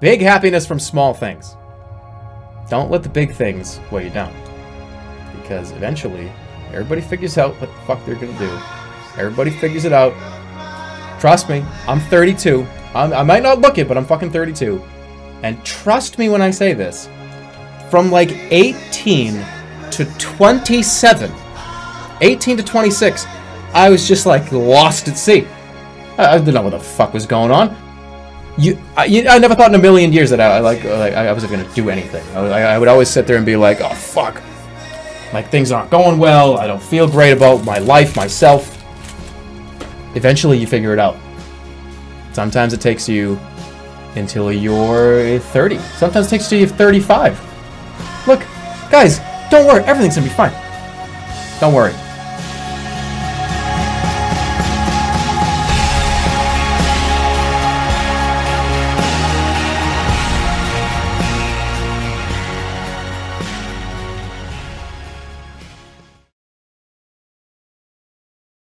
Big happiness from small things. Don't let the big things weigh you down. Because eventually, everybody figures out what the fuck they're gonna do. Everybody figures it out. Trust me, I'm 32. I'm, I might not look it, but I'm fucking 32. And trust me when I say this. From like 18 to 27, 18 to 26, I was just like lost at sea. I, I didn't know what the fuck was going on. You, I, you, I never thought in a million years that I, I like, like I was gonna do anything. I, I would always sit there and be like, oh fuck, like things aren't going well. I don't feel great about my life, myself. Eventually, you figure it out. Sometimes it takes you until you're 30. Sometimes it takes you to 35. Look, guys, don't worry. Everything's gonna be fine. Don't worry.